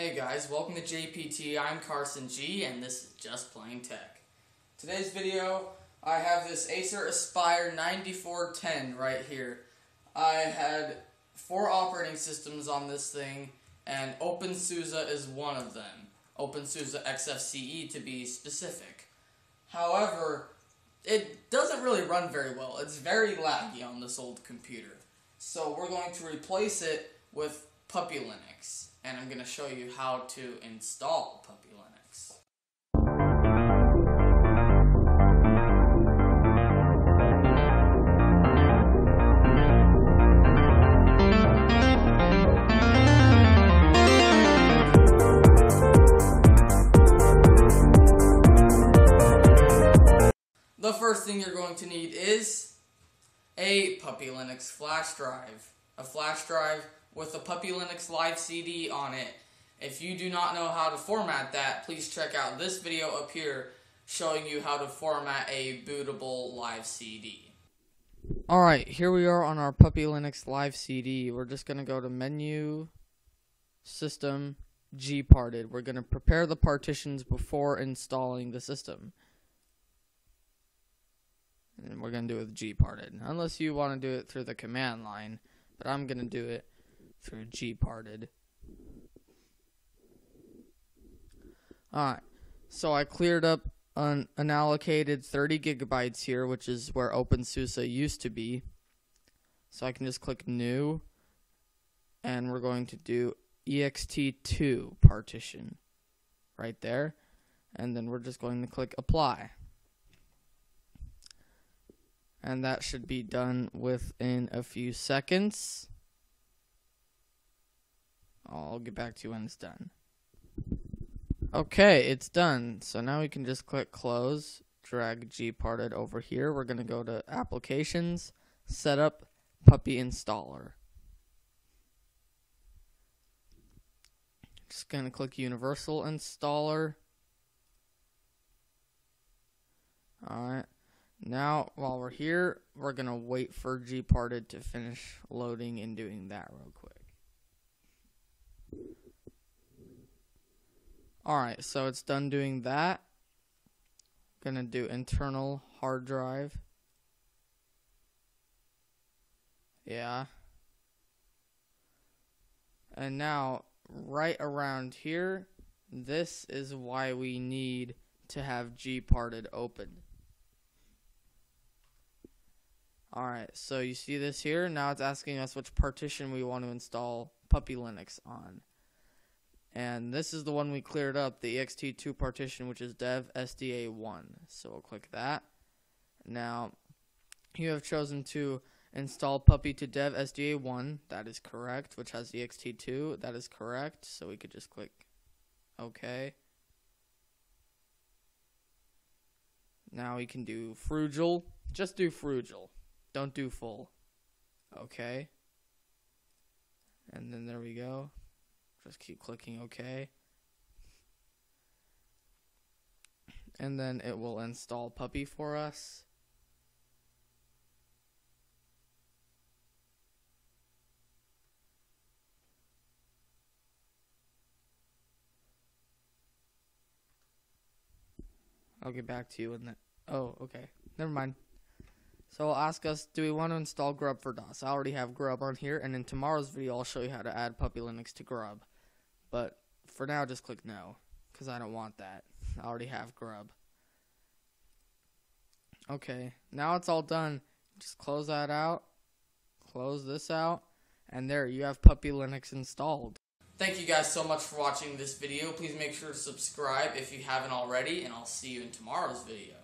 Hey guys, welcome to JPT. I'm Carson G, and this is Just Plain Tech. Today's video, I have this Acer Aspire 9410 right here. I had four operating systems on this thing, and OpenSUSE is one of them. OpenSUSE XFCE to be specific. However, it doesn't really run very well. It's very laggy on this old computer. So we're going to replace it with Puppy Linux, and I'm going to show you how to install Puppy Linux. The first thing you're going to need is a Puppy Linux flash drive. A flash drive with a Puppy Linux live CD on it. If you do not know how to format that, please check out this video up here showing you how to format a bootable live CD. Alright, here we are on our Puppy Linux live CD. We're just going to go to Menu, System, Gparted. We're going to prepare the partitions before installing the system. And we're going to do it with gparted. Unless you want to do it through the command line. But I'm going to do it through G parted. Alright. So I cleared up an unallocated 30 gigabytes here, which is where OpenSUSE used to be. So I can just click New. And we're going to do ext2 partition right there. And then we're just going to click Apply and that should be done within a few seconds. I'll get back to you when it's done. Okay, it's done. So now we can just click close, drag gparted over here. We're going to go to applications, setup, puppy installer. Just going to click universal installer. Alright. Now, while we're here, we're going to wait for gparted to finish loading and doing that real quick. Alright, so it's done doing that. Going to do internal hard drive. Yeah. And now, right around here, this is why we need to have gparted open. Alright, so you see this here? Now it's asking us which partition we want to install Puppy Linux on. And this is the one we cleared up, the ext2 partition, which is dev sda1. So we'll click that. Now, you have chosen to install puppy to dev sda1. That is correct, which has ext2. That is correct. So we could just click OK. Now we can do Frugal. Just do Frugal. Don't do full. Okay. And then there we go. Just keep clicking OK. And then it will install Puppy for us. I'll get back to you in that. Oh, okay. Never mind. So it'll ask us, do we want to install Grub for DOS? I already have Grub on here, and in tomorrow's video, I'll show you how to add Puppy Linux to Grub. But for now, just click no, because I don't want that. I already have Grub. Okay, now it's all done. Just close that out, close this out, and there, you have Puppy Linux installed. Thank you guys so much for watching this video. Please make sure to subscribe if you haven't already, and I'll see you in tomorrow's video.